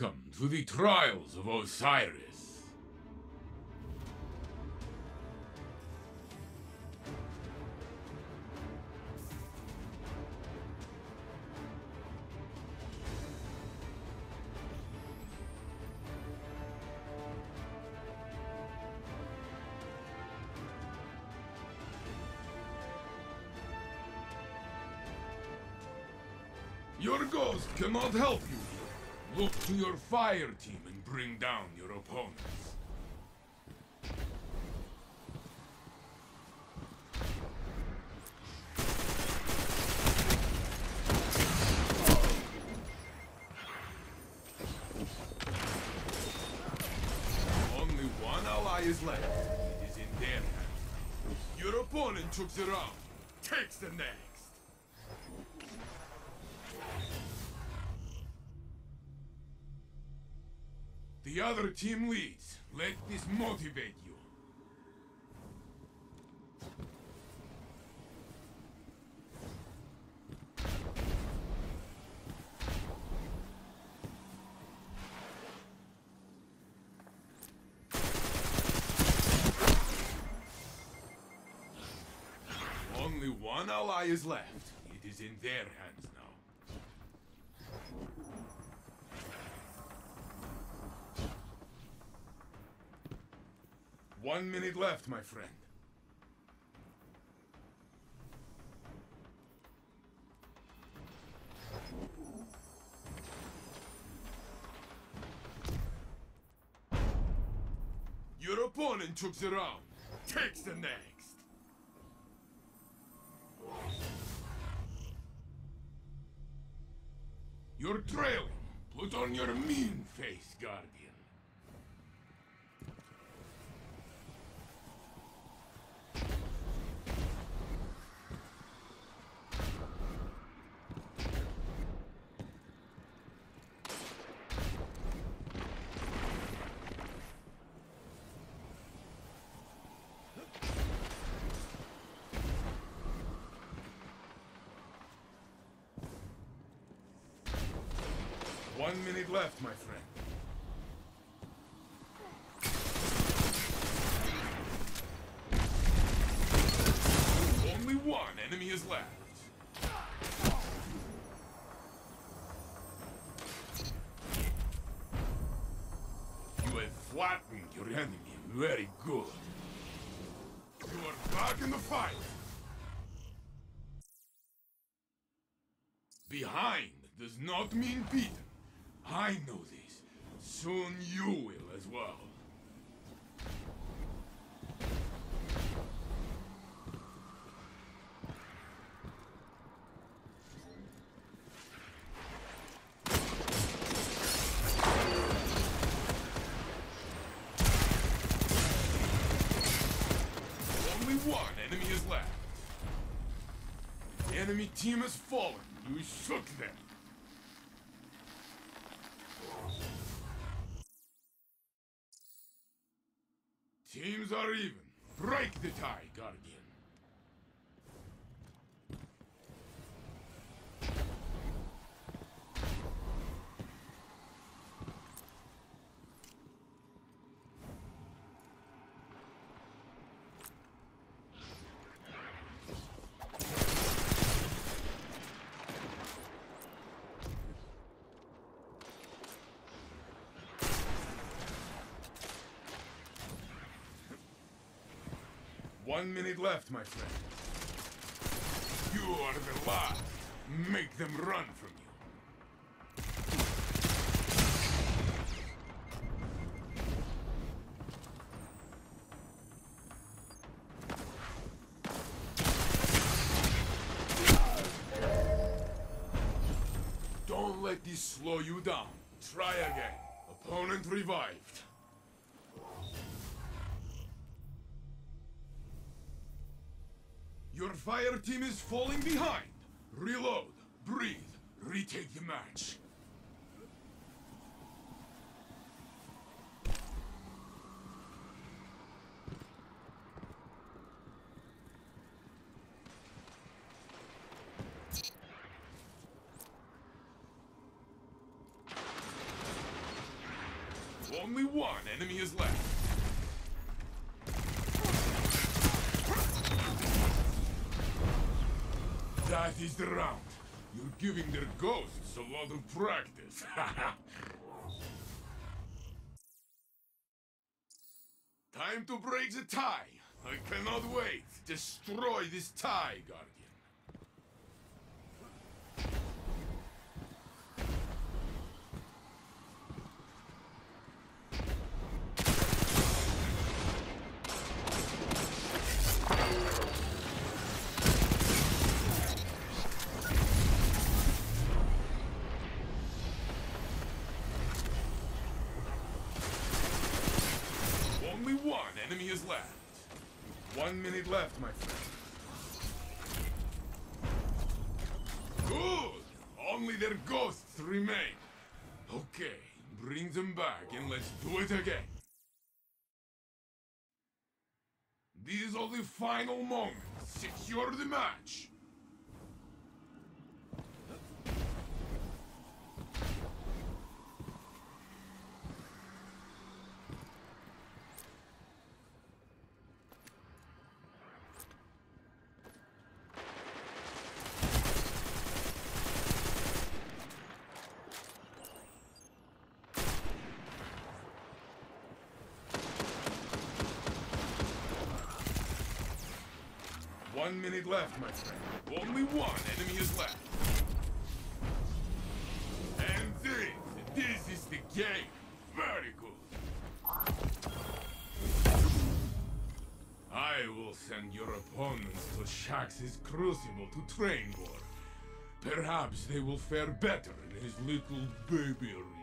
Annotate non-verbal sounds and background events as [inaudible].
Welcome to the trials of Osiris. Your ghost cannot help you. Look to your fire team and bring down your opponents. Only one ally is left. It is in their hands. Your opponent took the round. Takes the next. The other team leads. Let this motivate you. Only one ally is left. It is in their hands One minute left, my friend. Your opponent took the round. Takes the next. You're trailing. Put on your mean face, Guardian. One minute left, my friend. Only one enemy is left. You have flattened your enemy. Very good. You are back in the fight. Behind does not mean beaten. I know this. Soon you will as well. Only one enemy is left. The enemy team has fallen. You shook them. Teams are even. Break the tie, Guardian. One minute left, my friend. You are the last. Make them run from you. Don't let this slow you down. Try again. Opponent revived. Your fire team is falling behind. Reload, breathe, retake the match. Only one enemy is left. That is the round. You're giving their ghosts a lot of practice. [laughs] Time to break the tie. I cannot wait. Destroy this tie, Guardian. Only left. One minute left, my friend. Good! Only their ghosts remain. Okay, bring them back and let's do it again. These are the final moments. Secure the match. One minute left, my friend. Only one enemy is left. And this, this is the game. Very good. I will send your opponents to Shaxx's crucible to train for. Perhaps they will fare better in his little baby arena.